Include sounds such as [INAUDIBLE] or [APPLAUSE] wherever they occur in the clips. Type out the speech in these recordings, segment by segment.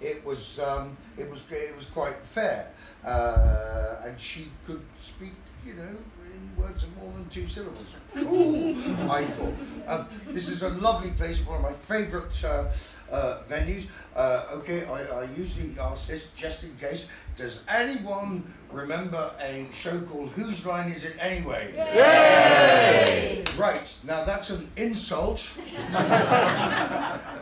it was um, it was it was quite fair, uh, and she could speak, you know, in words of more than two syllables. Cool, I thought. Um, this is a lovely place, one of my favourite uh, uh, venues. Uh, okay, I, I usually ask this just in case. Does anyone remember a show called Whose Line Is It Anyway? Yay! Right, now that's an insult. [LAUGHS]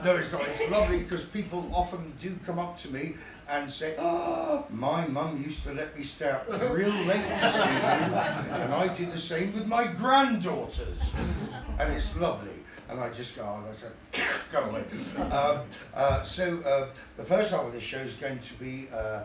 no, it's not. It's lovely because people often do come up to me and say, oh, my mum used to let me stay up real late to see you, and I did the same with my granddaughters. And it's lovely. And I just go on, I said, go away. Um, uh, so uh, the first half of this show is going to be uh,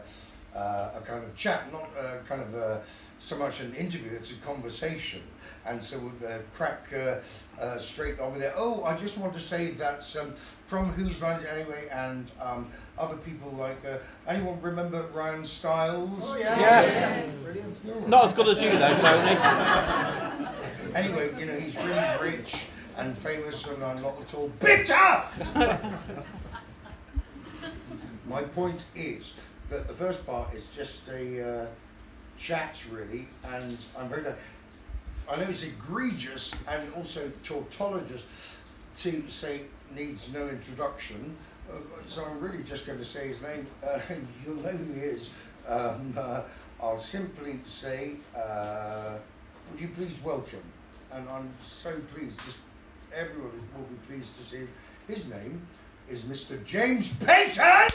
uh, a kind of chat, not uh, kind of uh, so much an interview, it's a conversation. And so we'll uh, crack uh, uh, straight on with it. Oh, I just want to say that um, from Whose Line Is It Anyway and um, other people like, uh, anyone remember Ryan Stiles? Oh, yeah. Yeah. Brilliant. Not as good as you though, Tony. [LAUGHS] Anyway, you know, he's really rich and famous and I'm not at all bitter! [LAUGHS] My point is that the first part is just a uh, chat really and I'm very. I know it's egregious and also tautologous to say needs no introduction, uh, so I'm really just going to say his name. Uh, [LAUGHS] you'll know who he is. Um, uh, I'll simply say, uh, would you please welcome? And I'm so pleased, just everyone will be pleased to see him. His name is Mr. James Payton!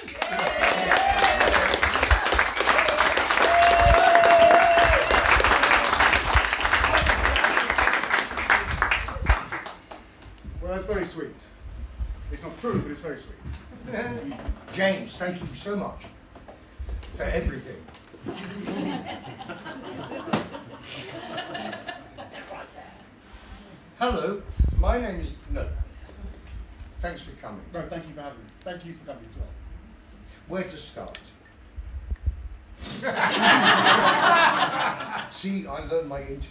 Well, that's very sweet. It's not true, but it's very sweet. [LAUGHS] James, thank you so much for everything. Right. Hello, my name is. No. Thanks for coming. No, thank you for having me. Thank you for coming as well. Where to start? [LAUGHS] See, I learn my interviews